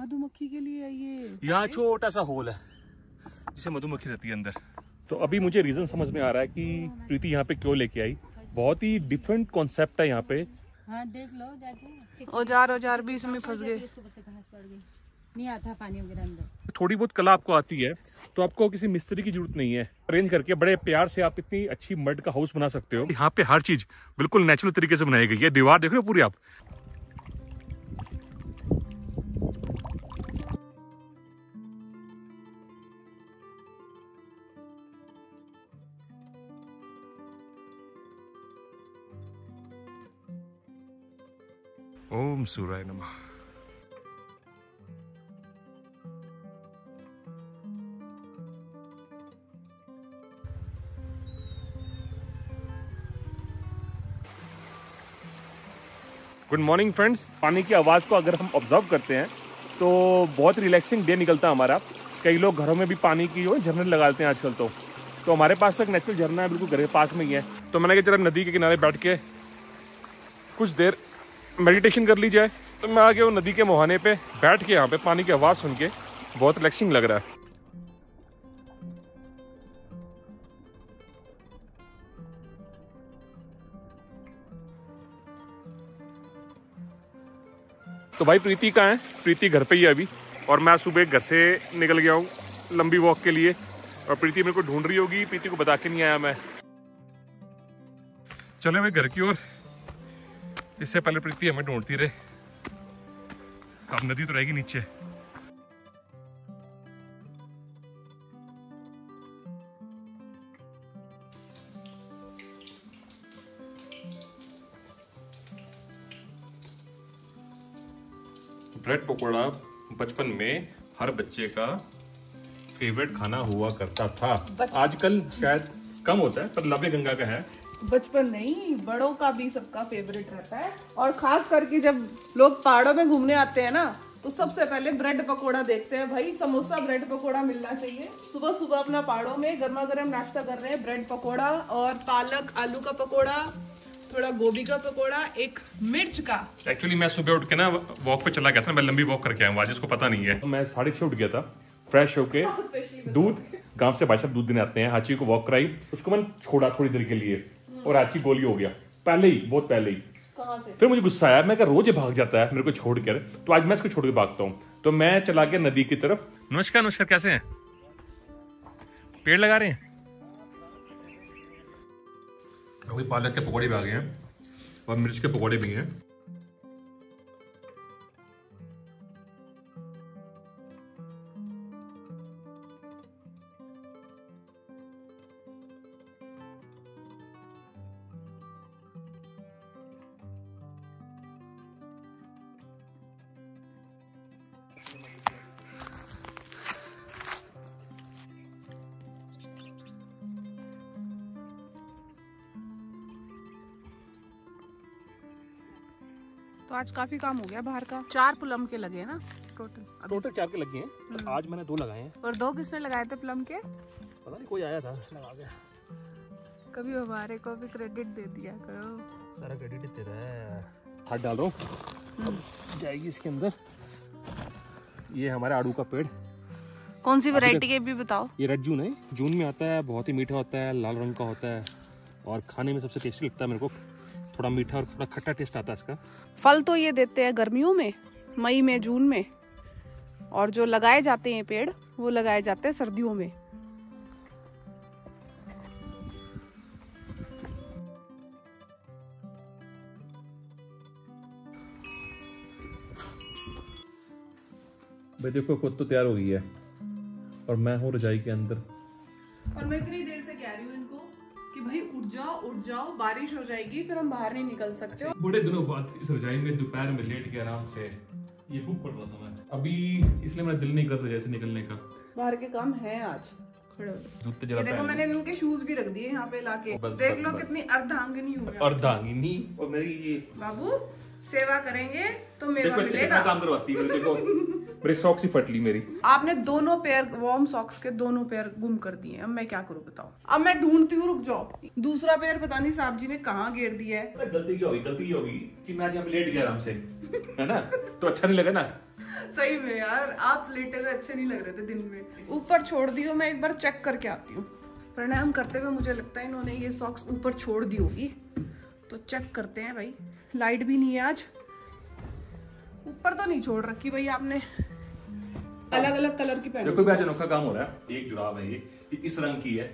मधुमक्खी के लिए है ये यहाँ छोटा सा होल है जिसे मधुमक्खी रहती है अंदर। तो अभी मुझे रीजन समझ में आ रहा है कि प्रीति यहाँ पे क्यों लेके आई? बहुत ही डिफरेंट कॉन्सेप्ट है यहाँ पे। हाँ देख लो जाके औज़ार औज़ार भी इसमें फंस गए। नहीं आता पानी वगैरह अंदर। थोड़ी बहुत कला आपको आती है तो आपको किसी मिस्त्री की ज़रूरत नहीं है। अरेंज करके बड़े प्यार से आप इतनी अच्छी मड का हाउस बना सकते हो। यहाँ पे हर चीज़ बिल्कुल नेचुरल तरीके से बनाई गई है। दीवार देख रहे हो पूरी आप? ओम सूर्य नमः गुड मॉर्निंग फ्रेंड्स पानी की आवाज़ को अगर हम ऑब्ज़र्व करते हैं तो बहुत रिलैक्सिंग डे निकलता है हमारा। कई लोग घरों में भी पानी की जो झरने लगाते हैं आजकल तो। तो हमारे पास तो एक नेचुरल झरना है, बिल्कुल घर के पास में ही है। तो मैंने कहा जरा नदी के किनारे बैठ के कुछ देर मेडिटेशन कर ली जाए तो मैं आ गया हूँ नदी के मुहाने पे बैठ के यहाँ पे पानी की आवाज़ सुन के बहुत रिलैक्सिंग लग रहा है। तो भाई प्रीति कहाँ है? प्रीति घर पे ही है अभी। और मैं सुबह घर से निकल गया हूँ लंबी वॉक के लिए। और प्रीति मेरे को ढूंढ रही होगी, प्रीति को बता के नहीं आया मैं। चले भाई घर की ओर। इससे पहले प्रीति हमें ढूंढती रहे। अब नदी तो रहेगी नीचे। ब्रेड पकौड़ा बचपन में हर बच्चे का फेवरेट खाना हुआ करता था। आजकल शायद कम होता है पर लवे गंगा का है। बचपन नहीं बड़ों का भी सबका फेवरेट रहता है। और खास करके जब लोग पहाड़ों में घूमने आते हैं ना तो सबसे पहले ब्रेड पकोड़ा देखते हैं। भाई समोसा ब्रेड पकोड़ा मिलना चाहिए। सुबह सुबह अपना पहाड़ों में गर्मा गर्म नाश्ता कर रहे हैं। ब्रेड पकोड़ा और पालक आलू का पकोड़ा थोड़ा गोभी का पकोड़ा एक मिर्च का। एक्चुअली मैं सुबह उठ के ना वॉक पे चला गया था मैं लंबी वॉक करके आया हूँ आज इसको पता नहीं है। मैं साढ़े छह उठ गया था फ्रेश होके दूध गाँव से भाई साहब दूध देने आते हैं हाची को वॉक कराई उसको मैंने छोड़ा थोड़ी देर के लिए। और हाची गोली हो गया। पहले ही बहुत पहले ही। से? फिर मुझे गुस्सा आया मैं क्या रोज भाग जाता है मेरे को छोड़कर तो आज मैं इसको छोड़ के भागता हूँ। तो मैं चला गया नदी की तरफ़। नमस्कार नमस्कार कैसे हैं? पेड़ लगा रहे हैं? अभी पालक के पकौड़े भी आ गए हैं और मिर्च के पकौड़े भी हैं। तो आज काफ़ी काम हो गया बाहर का। चार प्लम के लगे ना टोटल। टोटल चार के लगे हैं। आज मैंने दो लगाए हैं। और दो किसने लगाए थे प्लम के? पता नहीं कोई आया था लगा गया कभी हमारे को भी क्रेडिट दे दिया करो। सारा क्रेडिट तेरा है। हाथ डाल हूँ। अब जाएगी इसके अंदर। ये हमारा आड़ू का पेड़। कौन सी वैरायटी के भी बताओ। ये रेड जून है। जून में आता है बहुत ही मीठा होता है लाल रंग का होता है। और खाने में सबसे टेस्टी लगता है मेरे को। थोड़ा मीठा और थोड़ा खट्टा टेस्ट आता है इसका। फल तो ये देते हैं गर्मियों में मई में जून में। और जो लगाए जाते हैं पेड़ वो लगाए जाते हैं सर्दियों में। भाई देखो खुद तो तैयार हो गई है। और मैं हूँ रजाई के अंदर। और मैं इतनी देर से कह रही हूँ कि भाई उठ जाओ उठ जाओ बारिश हो जाएगी फिर हम बाहर नहीं निकल सकते। बड़े दिनों बाद इस रजाई में दोपहर में लेट के आराम से। ये बुक पढ़ रहा था मैं। अभी इसलिए मेरा दिल नहीं करता जैसे निकलने का। बाहर के काम है आज। हो। जूते ये जरा देखो मैंने इनके शूज़ भी रख दिए यहाँ पे लाके। बस, देख बस, लो बस। कितनी अर्धांगिनी हूँ अर्धांगिनी। और मेरी ये बाबू सेवा करेंगे। तो देखो मिलेगा। काम करवाती है देखो मेरी सॉक्स ही फट ली मेरी। आपने दोनों पेयर वार्म सॉक्स के दोनों पेयर गुम कर दिए अब मैं क्या करूँ बताओ? अब मैं ढूंढती हूँ रुक जाओ। दूसरा पेयर पता नहीं साहब जी ने कहाँ घेर दिया है। गलती क्या होगी? गलती होगी कि मैं आज यहाँ लेट गया आराम से। है ना? तो अच्छा नहीं लगा ना? सही में यार आप लेटे हुए अच्छे नहीं लग रहे थे दिन में। ऊपर छोड़ दियो मैं एक बार चेक करके आती हूँ। प्रणाम करते हुए मुझे लगता है इन्होंने ये सॉक्स ऊपर छोड़ दी होगी। तो चेक करते हैं भाई। लाइट भी नहीं है आज। ऊपर तो नहीं छोड़ रखी भाई आपने। अलग अलग कलर की पहनी देखो भी आज अनोखा काम हो रहा है। एक जुराब है ये ये इस रंग की है।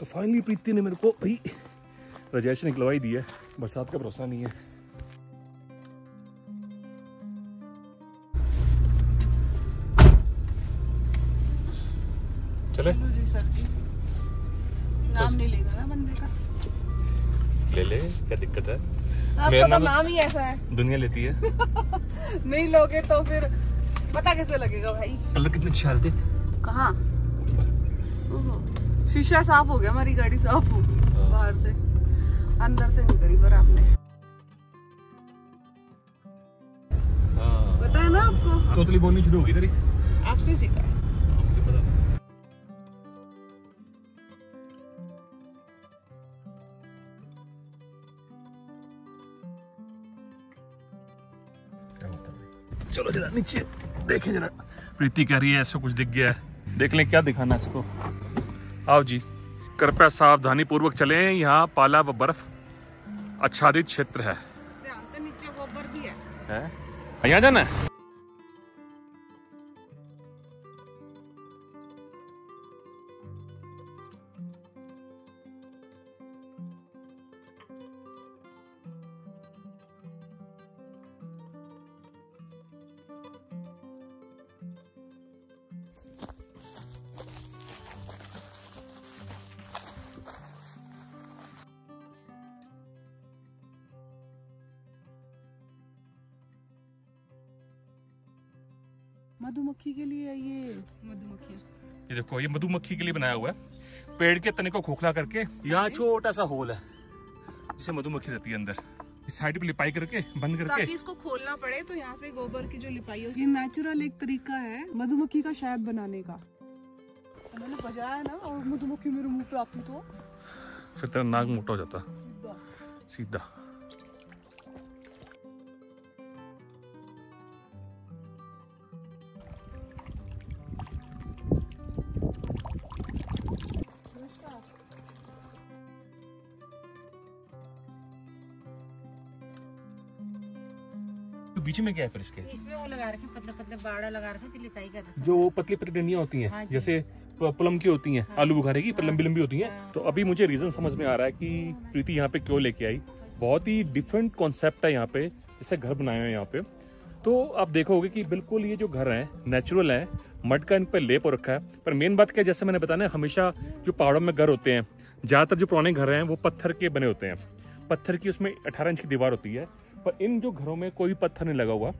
तो फाइनली प्रीति ने मेरे को भाई रजाई से निकलवाई दी है। बरसात का भरोसा नहीं है। चले। जी सर जी। नाम नहीं लेगा ना बंदे का। ले ले क्या दिक्कत है? आपका तो नाम ही ऐसा है। दुनिया लेती है। नहीं लोगे तो फिर पता कैसे लगेगा भाई? कलर कितने अच्छे कहाँ? शीशा साफ़ हो गया हमारी गाड़ी साफ़ हो गई बाहर से। अंदर से नहीं करी पर आपने। हाँ। पता है ना आपको? तोतली बोलनी शुरू होगी तेरी। आपसे सीखा है। जरा नीचे। देखें जरा। प्रीति कह रही है ऐसा कुछ दिख गया है। देख लें क्या दिखाना है इसको? आओ जी। कृपया सावधानी पूर्वक चले यहाँ पाला व बर्फ़। आच्छादित क्षेत्र है। ध्यान से नीचे गोबर भी है। है? यहाँ जाना है? मधुमक्खी के लिए है ये मधुमक्खी। ये देखो ये मधुमक्खी के लिए बनाया हुआ है। पेड़ के तने को खोखला करके यहाँ छोटा सा होल है जिसे मधुमक्खी रहती है अंदर। इस साइड पे लिपाई करके बंद करके। ताकि इसको खोलना पड़े तो यहाँ से गोबर की जो लिपाई है ये नेचुरल एक तरीका है मधुमक्खी का शहद बनाने का। तो मैंने बजाया ना और मधुमक्खी मेरे मुँह पे आती तो। फिर तेरा नाक मोटा हो जाता। सीधा। बीच में क्या है इसके? इसमें वो लगा रखे पतले पतले बाड़ा लगा रखे लिपाई कर जो पतली पतली डंडियाँ होती हैं हाँ जैसे प्लम की होती हैं आलू बुखारे की पर लंबी लंबी होती हैं। तो अभी मुझे रीजन समझ में आ रहा है कि प्रीति यहाँ पे क्यों लेके आई? बहुत ही डिफरेंट कॉन्सेप्ट है यहाँ पे जैसे घर बनाए हुए यहाँ पे। तो आप देखोगे कि बिल्कुल ये जो घर है नेचुरल है मड का इन पर लेप हो रखा है। पर मेन बात क्या है जैसे मैंने बताया हमेशा जो पहाड़ों में घर होते हैं ज़्यादातर जो पुराने घर हैं वो पत्थर के बने होते हैं। पत्थर की उसमें 18 इंच की दीवार होती है। पर इन जो घरों में कोई पत्थर नहीं लगा हुआ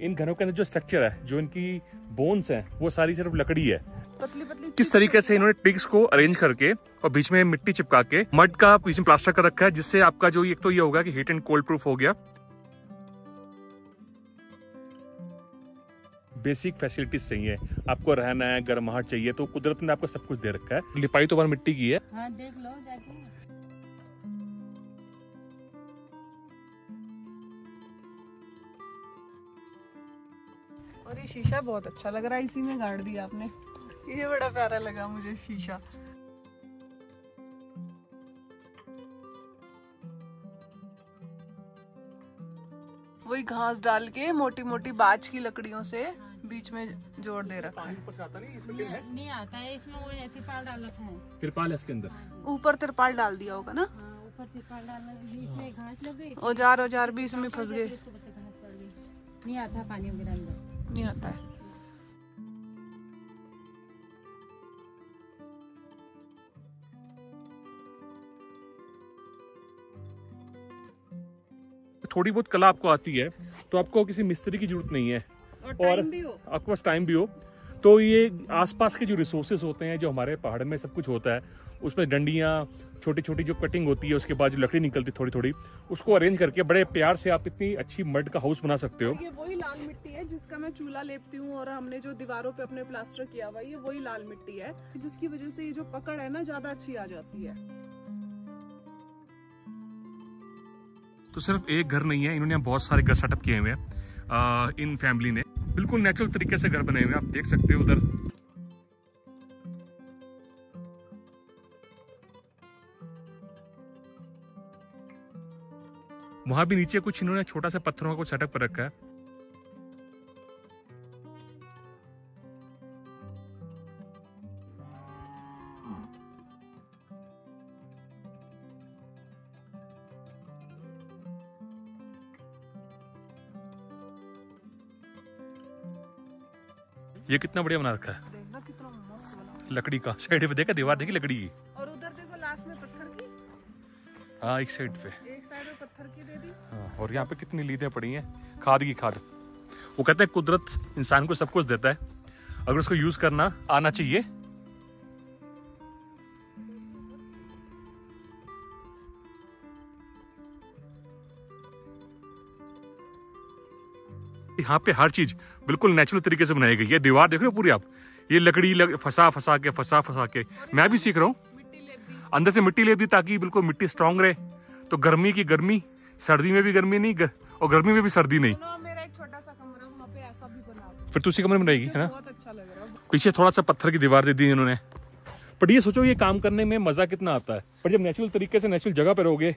इन घरों के अंदर जो स्ट्रक्चर है जो इनकी बोन्स हैं वो सारी सिर्फ़ लकड़ी है। पतली पतली किस तरीके से इन्होंने ट्रिक्स को अरेंज करके और बीच में मिट्टी चिपका के मड का बीच में प्लास्टर कर रखा है जिससे आपका जो एक तो ये होगा कि हीट एंड कोल्ड प्रूफ हो गया। बेसिक फैसिलिटीज़ चाहिए। आपको रहना है गर्माहट चाहिए तो कुदरत ने आपको सब कुछ दे रखा है। लिपाई तो बार मिट्टी की है। हाँ देख लो शीशा बहुत अच्छा लग रहा है इसी में गाड़ दिया आपने। ये बड़ा प्यारा लगा मुझे शीशा। वही घास डाल के मोटी मोटी बाज की लकड़ियों से बीच में जोड़ दे रखा है। नहीं, नहीं आता है इसमें वो है तिरपाल डाल रखा है। तिरपाल इसके अंदर? ऊपर तिरपाल डाल दिया होगा ना? हाँ ऊपर तिरपाल डालना बीच में घास लग गई। औज़ार औज़ार भी इसमें फंस गए। नहीं आता पानी वगैरह अंदर। नहीं आता है थोड़ी बहुत कला आपको आती है तो आपको किसी मिस्त्री की ज़रूरत नहीं है। और और टाइम भी हो। आपके पास टाइम भी हो। तो ये आसपास के जो रिसोर्सेज होते हैं जो हमारे पहाड़ में सब कुछ होता है उसमें डंडियाँ छोटी छोटी जो कटिंग होती है उसके बाद जो लकड़ी निकलती है थोड़ी थोड़ी उसको अरेंज करके बड़े प्यार से आप इतनी अच्छी मड का हाउस बना सकते हो। ये वही लाल मिट्टी है जिसका मैं चूल्हा लेपती हूँ और हमने जो दीवारों पे अपने प्लास्टर किया हुआ ये वही लाल मिट्टी है जिसकी वजह से ये जो पकड़ है ना ज़्यादा अच्छी आ जाती है। तो सिर्फ़ एक घर नहीं है इन्होंने बहुत सारे घर सेटअप किए हुए हैं इन फैमिली ने। बिल्कुल नेचुरल तरीके से घर बने हुए हैं आप देख सकते हो उधर। वहाँ भी नीचे कुछ इन्होंने छोटा सा पत्थरों का कुछ सेटअप कर रखा है। ये कितना बढ़िया बना रखा है। लकड़ी का। साइड पे देखा दीवार देखी लकड़ी की? और उधर देखो लास्ट में पत्थर की। हाँ एक साइड पे। पत्थर की दे दी। हाँ, और यहाँ पे कितनी लीदें पड़ी हैं? खाद की खाद। वो कहते हैं कुदरत इंसान को सब कुछ देता है। अगर उसको यूज़ करना आना चाहिए। यहाँ पे हर चीज़ बिल्कुल नेचुरल तरीके से बनाई गई है। दीवार देख रहे हो पूरी आप? ये लकड़ी लग, फंसा फंसा के फंसा फंसा के। मैं भी सीख रहा हूँ। अंदर से मिट्टी ले दी ताकि बिल्कुल मिट्टी स्ट्रांग रहे। तो गर्मी की गर्मी सर्दी में भी गर्मी नहीं और गर्मी में भी सर्दी नहीं। फिर तो कमरे में रहेगी है ना? अच्छा पीछे थोड़ा सा पत्थर की दीवार दे दी इन्होंने। बट ये सोचो ये काम करने में मज़ा कितना आता है। पर जब नेचुरल तरीके से नेचुरल जगह पर रहोगे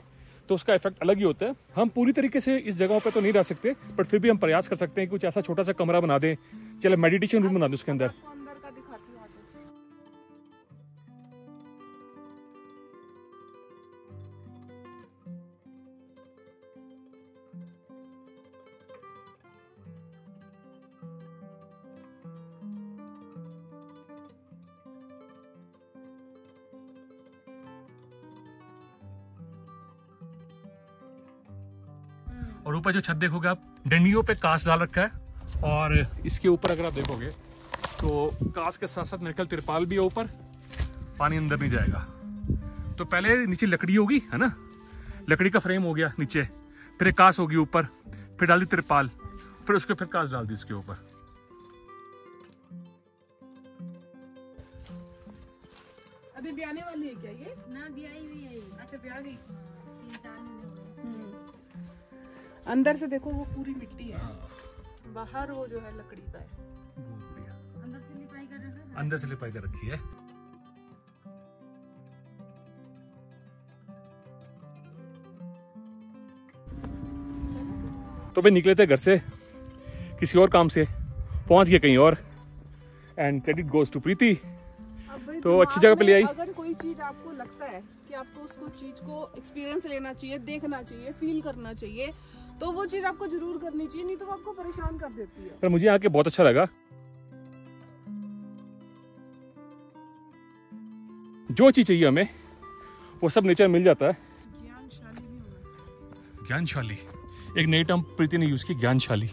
तो उसका इफ़ेक्ट अलग ही होता है। हम पूरी तरीके से इस जगह पर तो नहीं रह सकते बट फिर भी हम प्रयास कर सकते हैं कुछ ऐसा छोटा सा कमरा बना दें। चलो मेडिटेशन रूम बना दें उसके अंदर। और ऊपर जो छत देखोगे आप डंडियों पे कांच डाल रखा है। और इसके ऊपर अगर आप देखोगे तो कांच के साथ साथ ख्याल तिरपाल भी है ऊपर पानी अंदर नहीं जाएगा। तो पहले नीचे लकड़ी होगी है ना? लकड़ी का फ्रेम हो गया नीचे फिर एक कांच होगी ऊपर फिर डाल दी तिरपाल फिर उसके फिर कांच डाल दी इसके ऊपर। अभी ब्याने वाली है क्या ये? ना आई हुई है अच्छा ब्याह गई। तीन चार महीने अंदर से देखो वो पूरी मिट्टी है। बाहर वो जो है लकड़ी का है। अंदर से लिपाई कर रखा है अंदर से लिपाई कर रखी है। तो भाई निकले थे घर से किसी और काम से पहुँच गए कहीं और। And credit goes to Preeti तो अच्छी जगह पे ले आई। अगर कोई चीज़ आपको लगता है कि आपको उसको चीज़ को एक्सपीरियंस लेना चाहिए देखना चाहिए फील करना चाहिए तो वो चीज़ आपको ज़रूर करनी चाहिए नहीं तो वो आपको परेशान कर देती है। पर मुझे आके बहुत अच्छा लगा। जो चीज़ चाहिए हमें वो सब नेचर मिल जाता है। ज्ञानशाली ज्ञानशाली? एक नई टर्म प्रीति ने यूज़ की ज्ञानशाली।